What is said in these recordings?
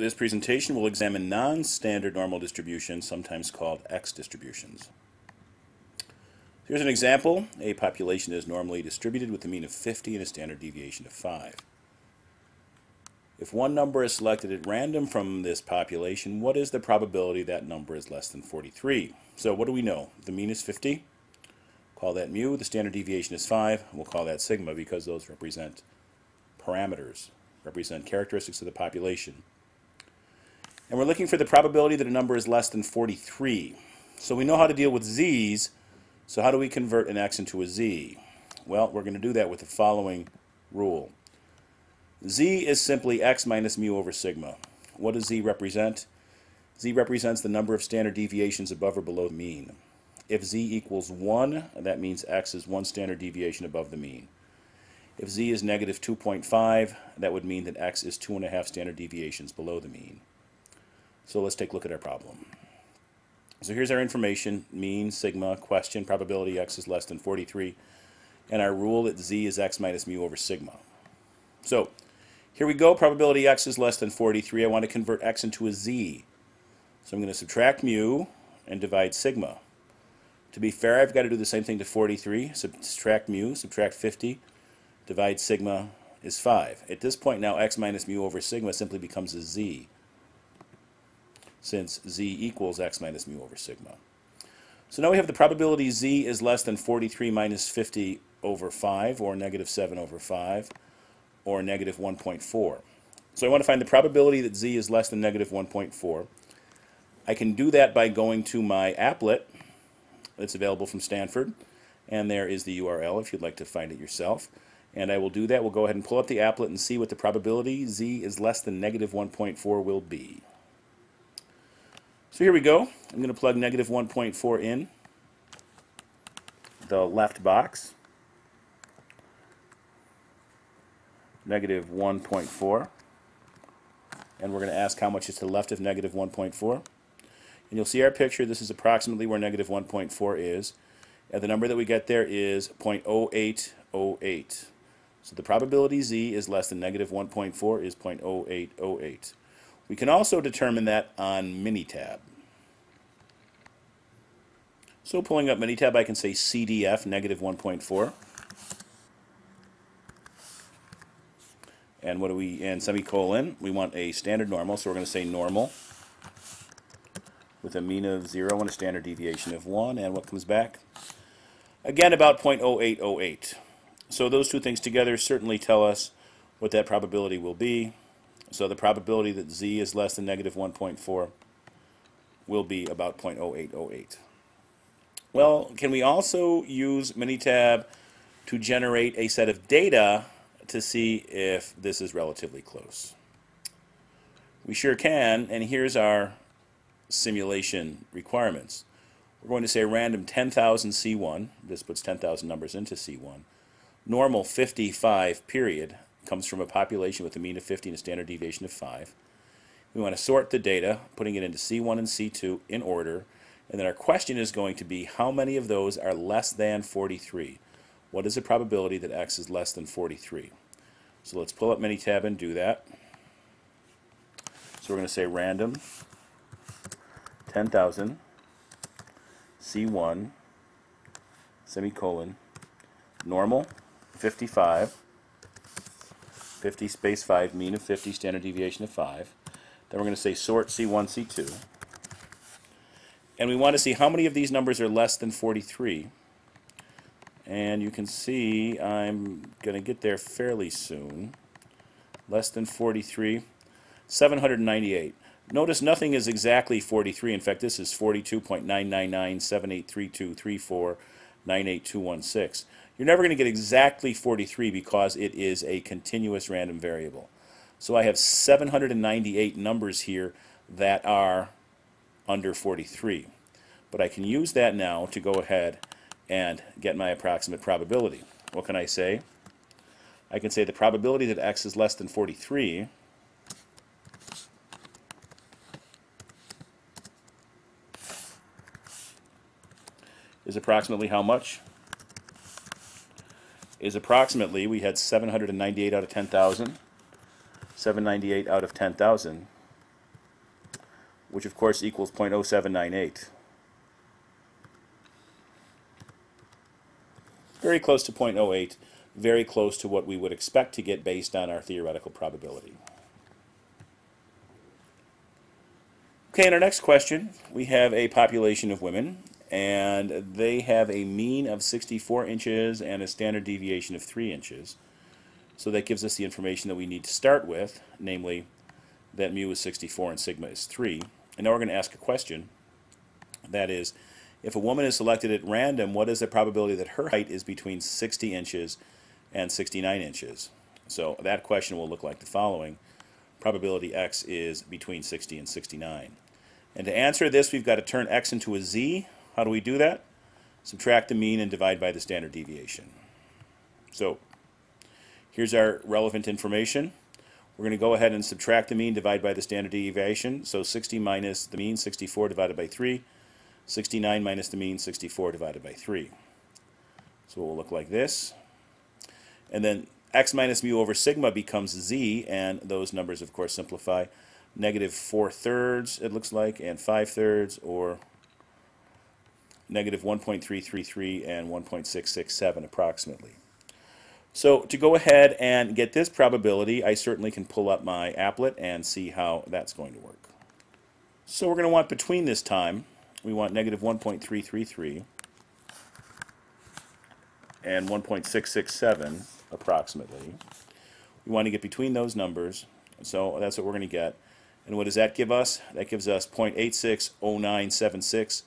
this presentation will examine non-standard normal distributions, sometimes called X distributions. Here's an example. A population is normally distributed with a mean of 50 and a standard deviation of 5. If one number is selected at random from this population, what is the probability that number is less than 43? So what do we know? The mean is 50. Call that mu. The standard deviation is 5. We'll call that sigma because those represent parameters, represent characteristics of the population. And we're looking for the probability that a number is less than 43. So we know how to deal with z's, so how do we convert an x into a z? Well, we're going to do that with the following rule. z is simply x minus mu over sigma. What does z represent? z represents the number of standard deviations above or below the mean. If z equals 1, that means x is one standard deviation above the mean. If z is negative 2.5, that would mean that x is 2.5 standard deviations below the mean. So let's take a look at our problem. So here's our information, mean, sigma, question, probability x is less than 43, and our rule that z is x minus mu over sigma. So here we go, probability x is less than 43. I want to convert x into a z. So I'm going to subtract mu and divide sigma. To be fair, I've got to do the same thing to 43. Subtract mu, subtract 50, divide sigma is 5. At this point now, x minus mu over sigma simply becomes a z since z equals x minus mu over sigma. So now we have the probability z is less than 43 minus 50 over 5, or negative 7 over 5, or negative 1.4. So I want to find the probability that z is less than negative 1.4. I can do that by going to my applet that's available from Stanford, and there is the URL if you'd like to find it yourself. And I will do that. We'll go ahead and pull up the applet and see what the probability z is less than negative 1.4 will be. So here we go. I'm going to plug negative 1.4 in the left box. Negative 1.4. And we're going to ask how much is to the left of negative 1.4. And you'll see our picture. This is approximately where negative 1.4 is. And the number that we get there is 0.0808. So the probability z is less than negative 1.4 is 0.0808. We can also determine that on Minitab. So pulling up Minitab, I can say CDF negative 1.4. And what do we, and semicolon, we want a standard normal, so we're going to say normal with a mean of 0 and a standard deviation of 1. And what comes back? Again, about 0.0808. So those two things together certainly tell us what that probability will be. So the probability that z is less than negative 1.4 will be about 0.0808. Well, can we also use Minitab to generate a set of data to see if this is relatively close? We sure can, and here's our simulation requirements. We're going to say random 10,000 C1, this puts 10,000 numbers into C1, normal 55 period, comes from a population with a mean of 50 and a standard deviation of 5. We want to sort the data, putting it into C1 and C2 in order. And then our question is going to be how many of those are less than 43? What is the probability that x is less than 43? So let's pull up Minitab and do that. So we're going to say random 10,000 C1 semicolon normal 55 50 space 5, mean of 50, standard deviation of 5. Then we're going to say sort C1, C2. And we want to see how many of these numbers are less than 43. And you can see I'm going to get there fairly soon. Less than 43, 798. Notice nothing is exactly 43. In fact, this is 42.999783234982116. You're never going to get exactly 43 because it is a continuous random variable. So I have 798 numbers here that are under 43. But I can use that now to go ahead and get my approximate probability. What can I say? I can say the probability that x is less than 43 is approximately how much? is approximately, we had 798 out of 10,000, 798 out of 10,000 which of course equals 0.0798. Very close to 0.08, very close to what we would expect to get based on our theoretical probability. Okay, in our next question, we have a population of women, and they have a mean of 64 inches and a standard deviation of 3 inches. So that gives us the information that we need to start with, namely that mu is 64 and sigma is 3. And now we're going to ask a question. That is, if a woman is selected at random, what is the probability that her height is between 60 inches and 69 inches? So that question will look like the following probability x is between 60 and 69. And to answer this, we've got to turn x into a z. How do we do that? Subtract the mean and divide by the standard deviation. So here's our relevant information. We're going to go ahead and subtract the mean, divide by the standard deviation. So 60 minus the mean, 64 divided by 3. 69 minus the mean, 64 divided by 3. So it will look like this. And then x minus mu over sigma becomes z, and those numbers, of course, simplify. Negative 4 thirds, it looks like, and 5 thirds, or negative 1.333 and 1.667 approximately. So to go ahead and get this probability, I certainly can pull up my applet and see how that's going to work. So we're going to want between this time, we want negative 1.333 and 1.667 approximately. We want to get between those numbers, so that's what we're going to get. And what does that give us? That gives us 0.860976,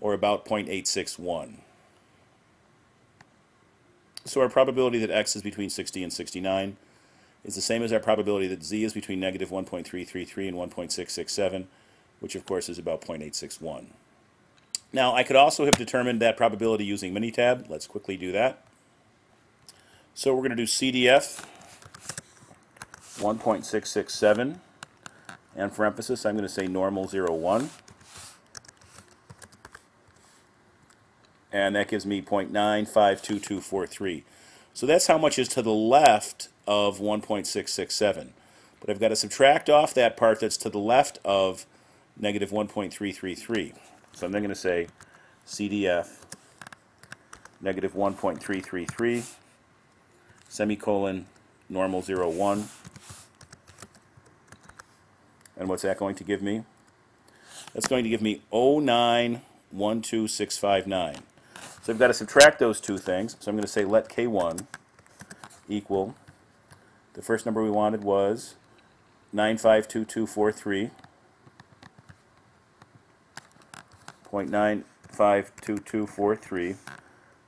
or about 0.861. So our probability that x is between 60 and 69 is the same as our probability that z is between negative 1.333 and 1.667, which of course is about 0.861. Now I could also have determined that probability using Minitab. Let's quickly do that. So we're going to do CDF 1.667 and for emphasis I'm going to say normal 01 and that gives me 0.952243 so that's how much is to the left of 1.667 but I've got to subtract off that part that's to the left of negative 1.333 so I'm then going to say CDF negative 1.333 semicolon normal 0, 1. And what's that going to give me? That's going to give me 0912659. So I've got to subtract those two things. So I'm going to say let K1 equal, the first number we wanted was 952243. 0.952243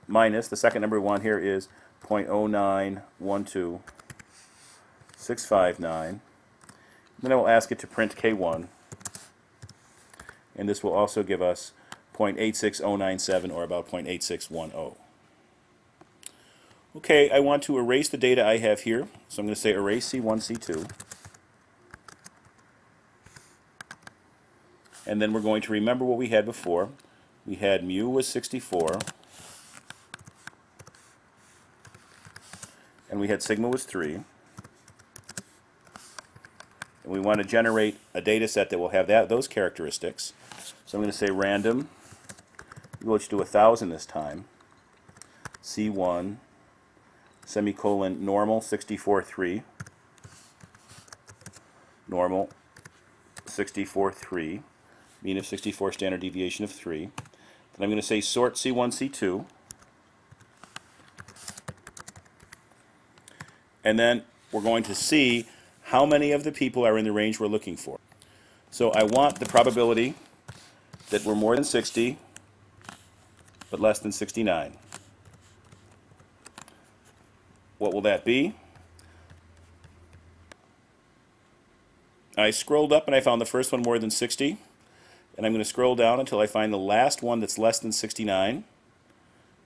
minus, the second number we want here is 0.0912659. Then I will ask it to print K1. And this will also give us 0.86097 or about 0.8610. Okay, I want to erase the data I have here. So I'm going to say erase C1, C2. And then we're going to remember what we had before. We had mu was 64. and we had sigma was 3. And we want to generate a data set that will have that those characteristics. So I'm going to say random, let's do 1,000 this time, C1, semicolon, normal 64.3, normal 64.3, mean of 64, standard deviation of 3. Then I'm going to say sort C1, C2, and then we're going to see how many of the people are in the range we're looking for. So I want the probability that we're more than 60, but less than 69. What will that be? I scrolled up and I found the first one more than 60. And I'm going to scroll down until I find the last one that's less than 69,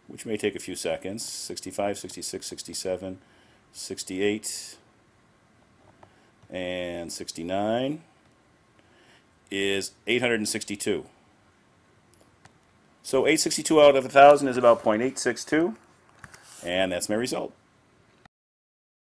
which may take a few seconds. 65, 66, 67, 68 and 69 is 862. So 862 out of 1,000 is about 0.862, and that's my result.